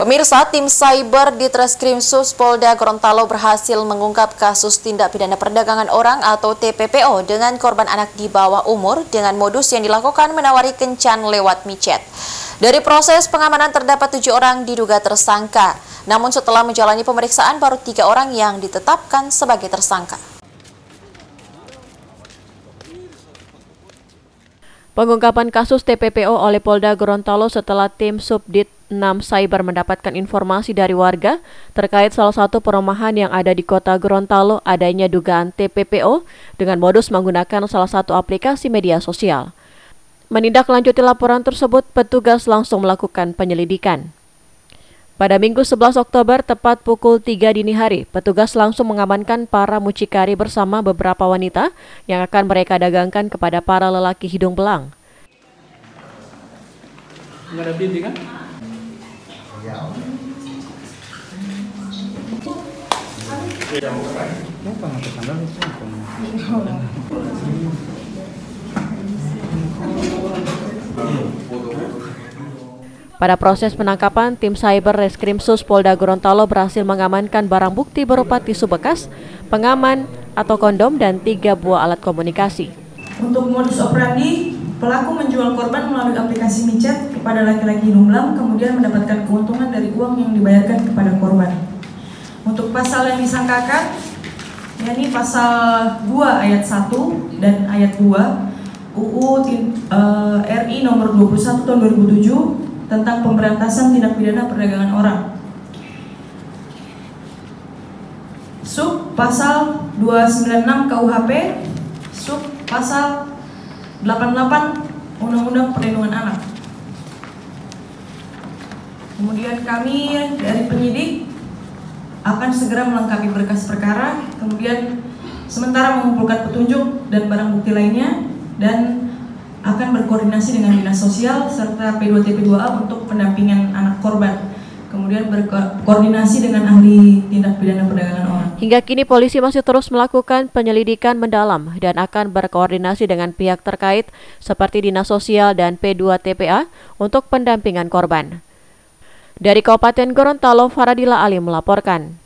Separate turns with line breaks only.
Pemirsa, tim cyber di Treskrim Sus Polda Gorontalo berhasil mengungkap kasus tindak pidana perdagangan orang atau TPPO dengan korban anak di bawah umur dengan modus yang dilakukan menawari kencan lewat micet. Dari proses pengamanan terdapat tujuh orang diduga tersangka, namun setelah menjalani pemeriksaan baru tiga orang yang ditetapkan sebagai tersangka.
Pengungkapan kasus TPPO oleh Polda Gorontalo setelah tim Subdit 6 Cyber mendapatkan informasi dari warga terkait salah satu perumahan yang ada di kota Gorontalo adanya dugaan TPPO dengan modus menggunakan salah satu aplikasi media sosial. Menindaklanjuti laporan tersebut, petugas langsung melakukan penyelidikan. Pada Minggu 11 Oktober, tepat pukul 3 dini hari, petugas langsung mengamankan para mucikari bersama beberapa wanita yang akan mereka dagangkan kepada para lelaki hidung belang. Pada proses penangkapan, tim cyber Reskrim Sus Polda Gorontalo berhasil mengamankan barang bukti berupa tisu bekas, pengaman atau kondom, dan tiga buah alat komunikasi.
Untuk modus operandi, pelaku menjual korban melalui aplikasi micet kepada laki-laki hidung kemudian mendapatkan keuntungan dari uang yang dibayarkan kepada korban. Untuk pasal yang disangkakan, yakni pasal 2 ayat 1 dan ayat 2 UU RI nomor 21 tahun 2007 tentang pemberantasan tindak pidana perdagangan orang. Sub pasal 296 KUHP, sub pasal 88 Undang-Undang Perlindungan Anak. Kemudian kami dari penyidik akan segera melengkapi berkas perkara, kemudian sementara mengumpulkan petunjuk dan barang bukti lainnya dan akan berkoordinasi dengan Dinas Sosial serta P2TP2A untuk pendampingan anak korban. Kemudian berkoordinasi dengan ahli tindak pidana perdagangan orang.
Hingga kini polisi masih terus melakukan penyelidikan mendalam dan akan berkoordinasi dengan pihak terkait seperti Dinas Sosial dan P2TPA untuk pendampingan korban. Dari Kabupaten Gorontalo, Faradila Ali melaporkan.